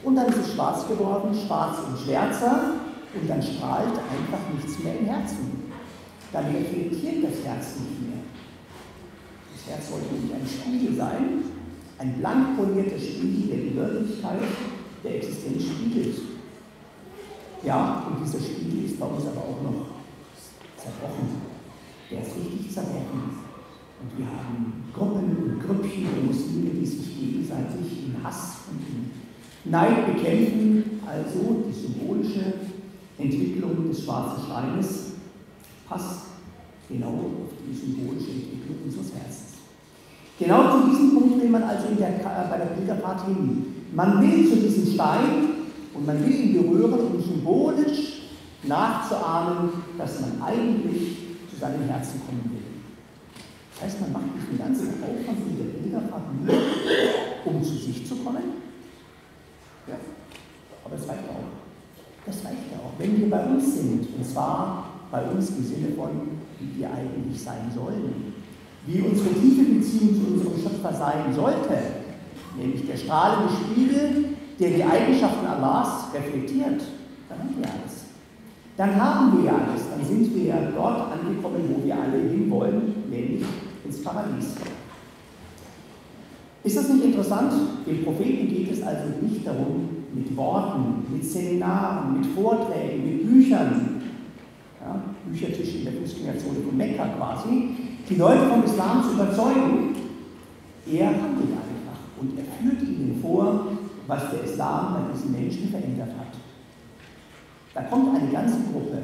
Und dann ist es schwarz geworden, schwarz und schwärzer, und dann strahlt einfach nichts mehr im Herzen. Dann reflektiert das Herz nicht Das Herz sollte nicht ein Spiegel sein, ein blank polierter Spiegel, der die Wirklichkeit der Existenz spiegelt. Ja, und dieser Spiegel ist bei uns aber auch noch zerbrochen. Der ist richtig zerbrochen. Und wir haben Gruppen und Grüppchen der Muslime, die sich gegenseitig in Hass und in Neid bekämpfen, also die symbolische Entwicklung des schwarzen Steines passt genau auf die symbolische Entwicklung unseres Herzens. Genau zu diesem Punkt will man also der, äh, bei der Pilgerfahrt hin. Man will zu diesem Stein und man will ihn berühren, um symbolisch nachzuahmen, dass man eigentlich zu seinem Herzen kommen will. Das heißt, man macht diesen ganzen Aufwand in der Pilgerfahrt nur, um zu sich zu kommen, ja. Aber es reicht auch. Das reicht ja auch, wenn wir bei uns sind, und zwar bei uns im Sinne von, wie wir eigentlich sein sollen, wie unsere tiefe Beziehung zu unserem Schöpfer sein sollte, nämlich der strahlende Spiegel, der die Eigenschaften Allahs reflektiert, dann haben wir alles. Dann haben wir alles, dann sind wir ja dort angekommen, wo wir alle hinwollen, nämlich ins Paradies. Ist das nicht interessant? Dem Propheten geht es also nicht darum, mit Worten, mit Seminaren, mit Vorträgen, mit Büchern, ja, Büchertisch in der Fußgängerzone von Mekka quasi, die Leute vom Islam zu überzeugen. Er handelt einfach und er führt ihnen vor, was der Islam bei diesen Menschen verändert hat. Da kommt eine ganze Gruppe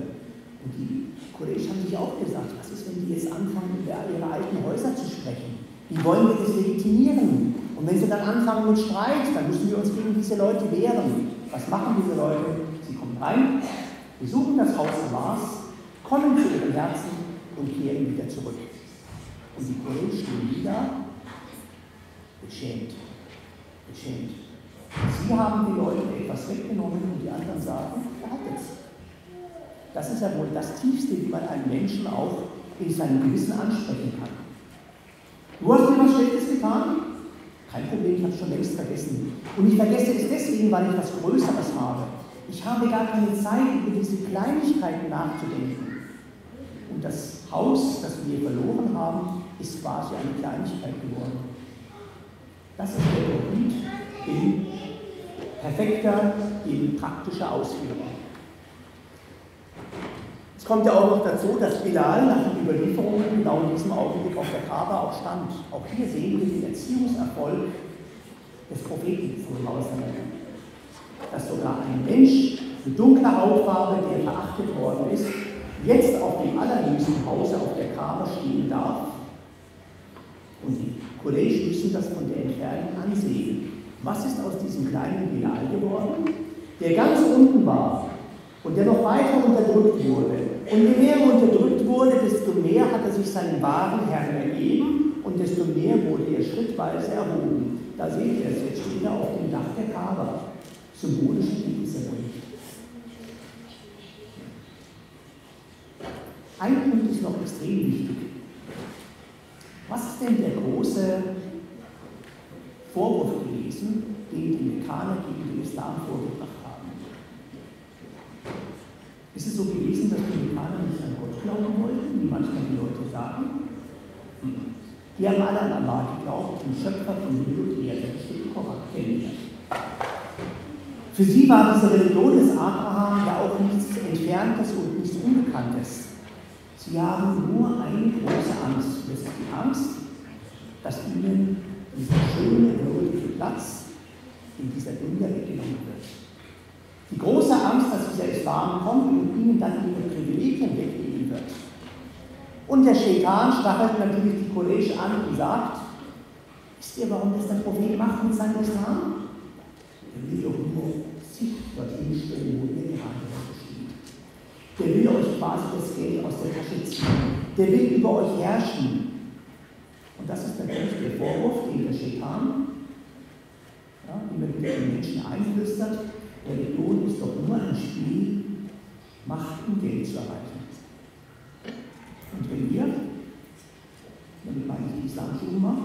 und die Quraysh haben sich auch gesagt, was ist, wenn die jetzt anfangen, über ihre alten Häuser zu sprechen? Wie wollen wir das legitimieren? Und wenn sie dann anfangen mit Streit, dann müssen wir uns gegen diese Leute wehren. Was machen diese Leute? Sie kommen rein, besuchen das Haus Allahs, kommen zu ihrem Herzen und kehren wieder zurück. Und die Kollegen stehen wieder beschämt. Beschämt. Sie haben die Leute etwas weggenommen und die anderen sagen, behaltet's. Das ist ja wohl das Tiefste, wie man einen Menschen auch in seinem Gewissen ansprechen kann. Du hast mir was Schlechtes getan? Kein Problem, ich habe es schon längst vergessen. Und ich vergesse es deswegen, weil ich was Größeres habe. Ich habe gar keine Zeit, über diese Kleinigkeiten nachzudenken. Und das Haus, das wir verloren haben, ist quasi eine Kleinigkeit geworden. Das ist der Punkt in perfekter, in praktischer Ausführung. Es kommt ja auch noch dazu, dass Bilal nach den Überlieferungen genau in diesem Augenblick auf der Kaaba auch stand. Auch hier sehen wir den Erziehungserfolg des Propheten von Jerusalem. Dass sogar ein Mensch mit dunkler Hautfarbe, der verachtet worden ist, jetzt auf dem allerliebsten Hause auf der Kaaba stehen darf. Und die Kollegen müssen das von der Entfernung ansehen. Was ist aus diesem kleinen Bilal geworden, der ganz unten war und der noch weiter unterdrückt wurde? Und je mehr er unterdrückt wurde, desto mehr hat er sich seinen wahren Herrn ergeben und desto mehr wurde er schrittweise erhoben. Da seht ihr es, jetzt steht er auf dem Dach der Kaaba. Symbolisch gibt es ja nicht. Ein Punkt ist noch extrem wichtig. Was ist denn der große Vorwurf gewesen, den die Mekkaner gegen den Islam vorgebracht ist es so gewesen, dass die Amerikaner nicht an Gott glauben wollten, wie manchmal die Leute sagen? Die haben alle an Allah geglaubt, den Schöpfer von Himmel und Erde, das steht im Koran, kennen Für sie war diese Religion des Abraham ja auch nichts Entferntes und nichts Unbekanntes. Sie haben nur eine große Angst. Das ist die Angst, dass ihnen dieser schöne, würdige Platz in dieser Dunya weggenommen wird. Die große Angst, dass dieser Islam kommt und ihnen dann ihre Privilegien wegnehmen wird. Und der Shaitan stachelt natürlich die Kollege an und sagt, wisst ihr, warum das der Prophet macht mit seinem Islam? Er will doch nur sich dorthin stellen, wo ihr gerade steht. Der will euch quasi das Geld aus der Tasche ziehen. Der will über euch herrschen. Und das ist natürlich der Vorwurf, den der Shaitan, ja, immer wieder den Menschen einflüstert, Religion ist doch nur ein Spiel, Macht und Geld zu erreichen. Und wenn wir, damit meine ich die islamische Umma,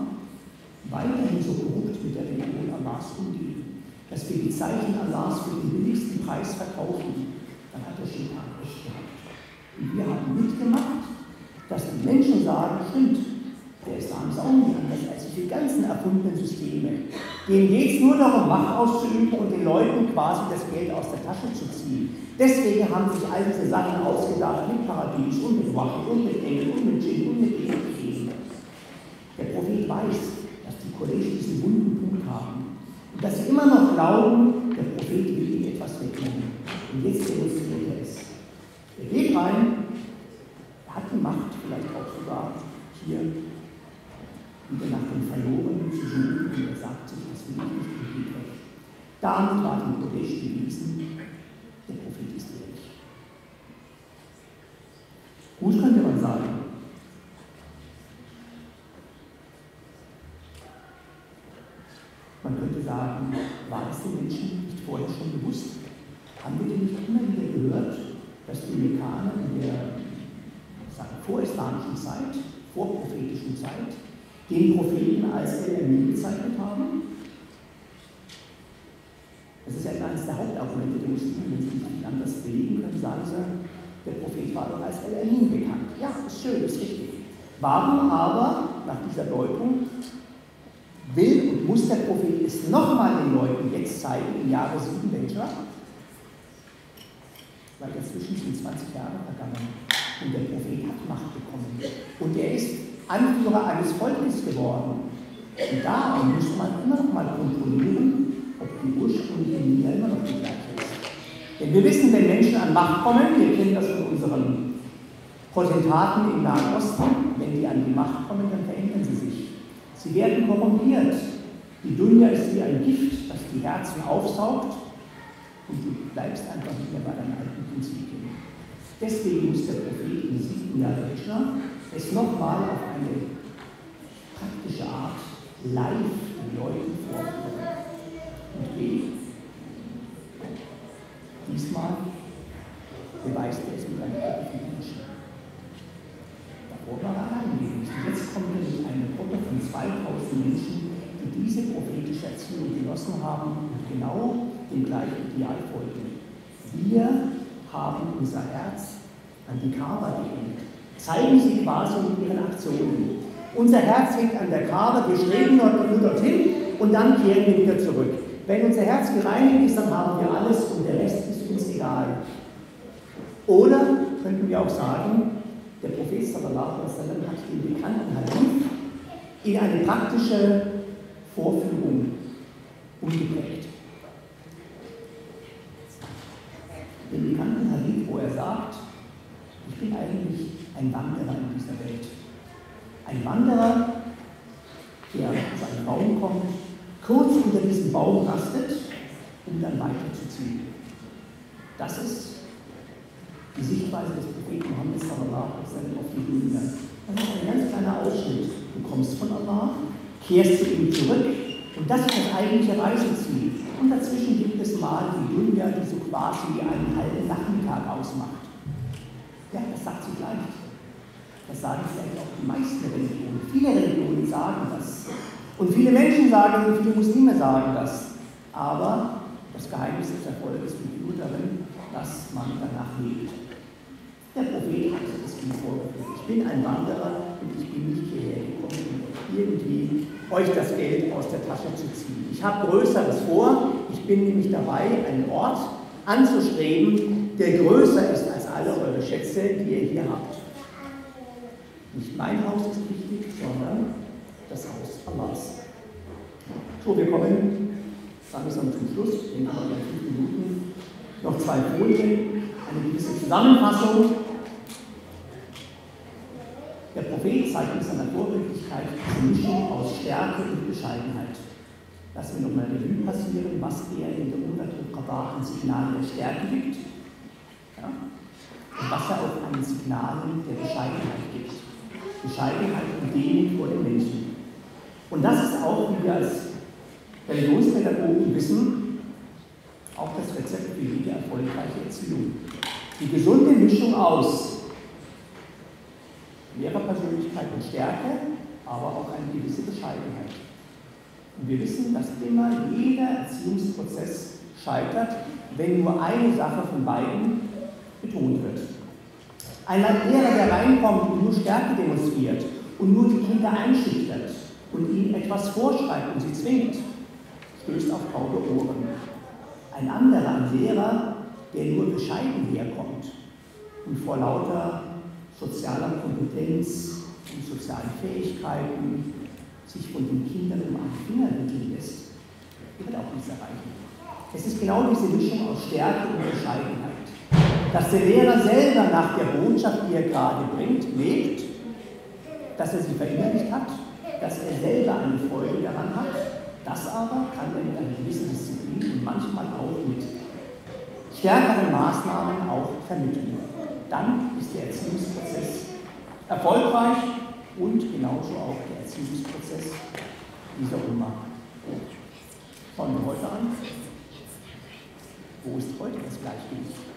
weiterhin so korrupt mit der Religion Allahs umgehen, dass wir die Zeichen Allahs für den billigsten Preis verkaufen, dann hat der Shaitan recht gehabt. Und wir haben mitgemacht, dass die Menschen sagen, stimmt, der Islam ist auch nicht anders als die ganzen erfundenen Systeme. Denen geht es nur darum, Macht auszuüben und den Leuten quasi das Geld aus der Tasche zu ziehen. Deswegen haben sich all diese Sachen ausgedacht mit Paradies und mit Wachen und mit Engeln und mit Djinn und mit Ewigkeiten. Der Prophet weiß, dass die Kollegen diesen wunden Punkt haben. Und dass sie immer noch glauben, der Prophet will ihnen etwas wegnehmen. Und jetzt demonstriert er es. Er geht rein, er hat die Macht, vielleicht auch sogar hier wieder nach dem Verlorenen zu suchen und er sich, das ich nicht und weg. Damit war dem Kodesh gewesen, der Prophet ist ehrlich. Gut könnte man sagen. Man könnte sagen, war es den Menschen nicht vorher schon bewusst? Haben wir denn nicht immer wieder gehört, dass die Mekkaner in der vorislamischen Zeit, vorprophetischen Zeit, den Propheten als Element bezeichnet haben. Das ist ja eines der Hauptargumente der Muslime, wenn sie nicht anders belegen können, sagen sie, der Prophet war doch als El-Amin bekannt. Ja, ist schön, ist richtig. Warum aber, nach dieser Deutung, will und muss der Prophet es nochmal den Leuten jetzt zeigen, im Jahre 7 welcher? Weil dazwischen sind 20 Jahre vergangen und der Prophet hat Macht bekommen. Und er ist Anführer eines Volkes geworden. Und da muss man immer noch mal kontrollieren, ob die ursprüngliche Linie immer noch die gleiche ist. Denn wir wissen, wenn Menschen an Macht kommen, wir kennen das von unseren Potentaten im Nahen Osten, wenn die an die Macht kommen, dann verändern sie sich. Sie werden korrumpiert. Die Dunja ist wie ein Gift, das die Herzen aufsaugt und du bleibst einfach nicht mehr bei deinen alten Prinzipien. Deswegen muss der Prophet im siebten Jahr Krishna es nochmal auf eine praktische Art live den Leuten vorführen. Und wie? Diesmal beweist er es mit einem von Menschen. Davor war er gewesen. Jetzt kommt er mit einer Gruppe von 2000 Menschen, die diese prophetische Erziehung genossen haben und genau dem gleichen Ideal folgen. Wir haben unser Herz an die Kaaba gehängt. Zeigen sie quasi mit ihren Aktionen. Unser Herz hängt an der Kaaba, wir streben nur dorthin und dann kehren wir wieder zurück. Wenn unser Herz gereinigt ist, dann haben wir alles und der Rest ist uns egal. Oder könnten wir auch sagen, der Prophet sallallahu alaihi hat den bekannten Hadith in eine praktische Vorführung umgeprägt. Den bekannten Hadith, wo er sagt, ich bin eigentlich ein Wanderer in dieser Welt. Ein Wanderer, der zu einem Baum kommt, kurz unter diesem Baum rastet, um dann weiterzuziehen. Das ist die Sichtweise des Propheten Mohammed sallallahu alaihi auf die Dunya. Das ist ein ganz kleiner Ausschnitt. Du kommst von Allah, kehrst zu ihm zurück und das ist das eigentliche Reiseziel. Und dazwischen gibt es mal die Dunya, die so quasi einen halben Nachmittag ausmacht. Ja, das sagt sich leicht. Das sagen vielleicht auch die meisten Religionen. Viele Religionen sagen das. Und viele Menschen sagen, und viele Muslime sagen das. Aber das Geheimnis des Erfolges liegt nur darin, dass man danach lebt. Der Prophet hat das ihm vorgeführt. Ich bin ein Wanderer und ich bin nicht hierher gekommen, um irgendwie euch das Geld aus der Tasche zu ziehen. Ich habe Größeres vor. Ich bin nämlich dabei, einen Ort anzustreben, der größer ist als alle eure Schätze, die ihr hier habt. Nicht mein Haus ist wichtig, sondern das Haus Allahs. So, wir kommen langsam zum Schluss, in fünf Minuten. Noch zwei Folien, eine gewisse Zusammenfassung der Prophet zeigt in seiner Vorbildlichkeit diese Mischung aus Stärke und Bescheidenheit. Lassen wir nochmal Revue passieren, was er in der Umwelt an Signalen der Stärke gibt ja? und was er auch an Signalen der Bescheidenheit. Bescheidenheit und Demut vor den Menschen. Und das ist auch, wie wir als Religionspädagogen wissen, auch das Rezept für jede erfolgreiche Erziehung. Die gesunde Mischung aus Lehrerpersönlichkeit und Stärke, aber auch eine gewisse Bescheidenheit. Und wir wissen, dass immer jeder Erziehungsprozess scheitert, wenn nur eine Sache von beiden betont wird. Ein Lehrer, der reinkommt und nur Stärke demonstriert und nur die Kinder einschüchtert und ihnen etwas vorschreibt und sie zwingt, stößt auf taube Ohren. Ein anderer, ein Lehrer, der nur bescheiden herkommt und vor lauter sozialer Kompetenz und sozialen Fähigkeiten sich von den Kindern um einen Finger wickeln lässt, wird auch nichts erreichen. Es ist genau diese Mischung aus Stärke und Bescheidenheit. Dass der Lehrer selber nach der Botschaft, die er gerade bringt, lebt, dass er sie verinnerlicht hat, dass er selber eine Freude daran hat, das aber kann er mit einer gewissen Disziplin und manchmal auch mit stärkeren Maßnahmen auch vermitteln dann ist der Erziehungsprozess erfolgreich und genauso auch der Erziehungsprozess dieser. Schauen wir heute an. Wo ist heute das Gleichgewicht?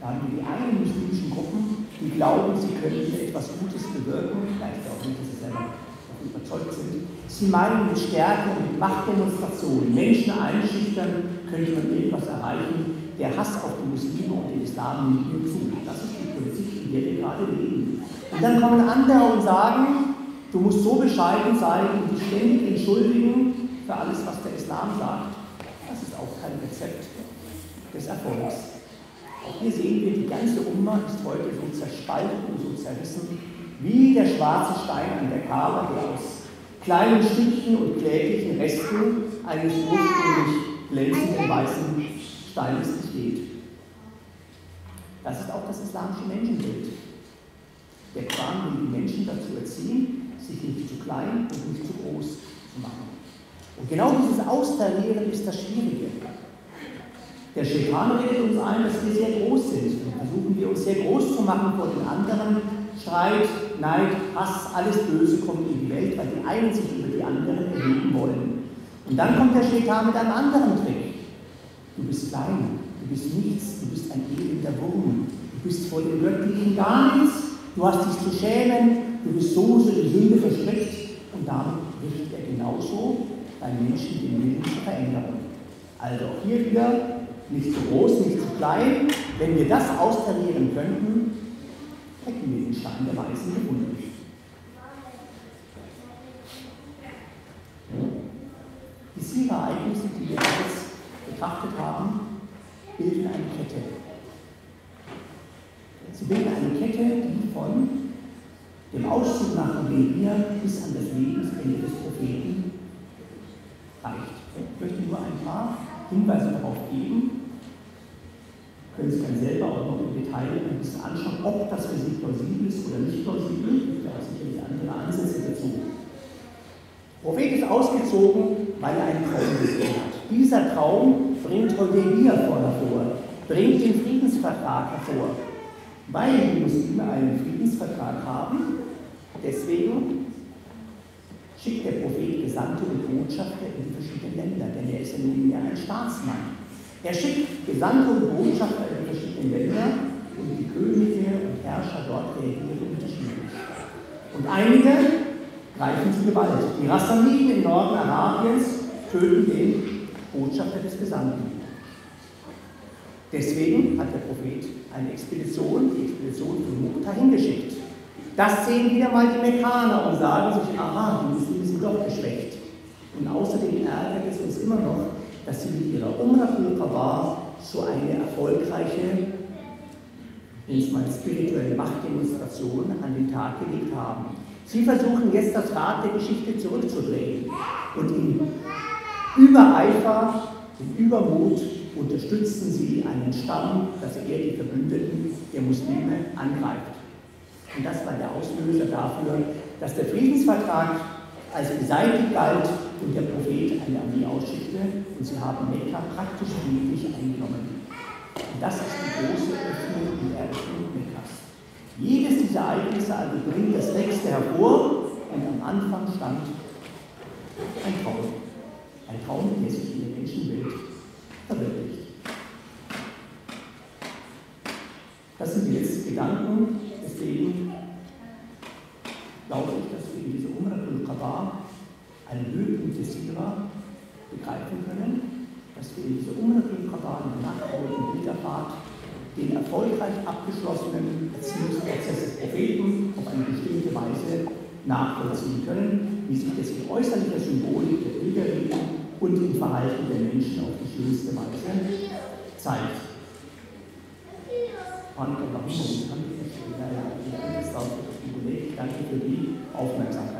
Da haben wir die einen muslimischen Gruppen, die glauben, sie könnten etwas Gutes bewirken, vielleicht auch nicht, dass sie selber überzeugt sind. Sie meinen mit Stärke und Machtdemonstrationen, Menschen einschüchtern, könnte man irgendwas erreichen der Hass auf die Muslime und den Islam nimmt nur zu. Das ist die Politik, in der wir gerade leben. Und dann kommen andere und sagen, du musst so bescheiden sein und dich ständig entschuldigen für alles, was der Islam sagt. Das ist auch kein Rezept des Erfolgs. Hier sehen wir, die ganze Umma ist heute so zerspalten und so zerrissen, wie der schwarze Stein an der Kabe, der aus kleinen Stückchen und kläglichen Resten eines ursprünglich glänzenden weißen Steines besteht. Das ist auch das islamische Menschenbild. Der Koran will die Menschen dazu erziehen, sich nicht zu klein und nicht zu groß zu machen. Und genau dieses Austarieren ist das Schwierige. Der Schetan redet uns ein, dass wir sehr groß sind. Dann versuchen wir uns sehr groß zu machen vor den anderen. Streit, Neid, Hass, alles Böse kommt in die Welt, weil die einen sich über die anderen erheben wollen. Und dann kommt der Schetan mit einem anderen Trick. Du bist klein, du bist nichts, du bist ein elender Wurm, du bist vor dem Göttlichen gar nichts, du hast dich zu schämen, du bist so so in Sünde verstrickt und damit richtet er genauso beim Menschen den Willen zur Veränderung. Also auch hier wieder nicht zu groß, nicht zu klein. Wenn wir das austarieren könnten, hätten wir den Stein der Weisen gefunden. Die sieben Ereignisse, die wir jetzt betrachtet haben, bilden eine Kette. Sie bilden eine Kette, die von dem Auszug nach Elia bis an das Lebensende des Propheten reicht. Ich möchte nur ein paar Hinweise darauf geben. Können Sie dann selber auch noch im Detail ein anschauen, ob das für Sie plausibel ist oder nicht plausibel. Es gibt sicherlich andere Ansätze dazu. Prophet ist ausgezogen, weil er einen Traum gesehen hat. Dieser Traum bringt Hodelia hervor, bringt den Friedensvertrag hervor. Weil die Muslime einen Friedensvertrag haben, deswegen schickt der Prophet Gesandte und Botschafter in die verschiedenen Länder, denn er ist ja nunmehr ein Staatsmann. Er schickt Gesandte und Botschafter in die verschiedenen Länder und die Könige und Herrscher dort reagieren unterschiedlich. Und einige greifen zu Gewalt. Die Rassamiden im Norden Arabiens töten den Botschafter des Gesandten. Deswegen hat der Prophet eine Expedition, die Expedition von Mukta, hingeschickt. Das sehen wieder mal die Mekkaner und sagen sich, aha, die Muslime sind doch geschwächt. Und außerdem ärgert es uns immer noch, dass sie mit ihrer Umrah al so eine erfolgreiche, ich mal spirituelle Machtdemonstration an den Tag gelegt haben. Sie versuchen jetzt das Rad der Geschichte zurückzudrehen und in Übereifer, in Übermut unterstützen sie einen Stamm, dass er die Verbündeten der Muslime angreift. Und das war der Auslöser dafür, dass der Friedensvertrag als beseitigt galt und der Prophet eine Armee ausschickte und sie haben Mekka praktisch friedlich eingenommen. Und das ist die große Öffnung und Eröffnung Mekkas. Jedes dieser Ereignisse also bringt das Nächste hervor und am Anfang stand ein Traum. Ein Traum, der sich in der Menschenwelt verwirklicht. Das sind die letzten Gedanken Deswegen glaube ich, dass wir in dieser Umratul Qadar einen Höhepunkt des Sira begreifen können, dass wir in der nachfolgenden Bilderfahrt, den erfolgreich abgeschlossenen Erziehungsprozess Propheten auf eine bestimmte Weise nachvollziehen können, wie sich das in äußerlicher Symbolik der Bilderreden und im Verhalten der Menschen auf die schönste Weise zeigt. Danke für die Aufmerksamkeit.